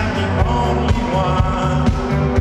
I'm the only one.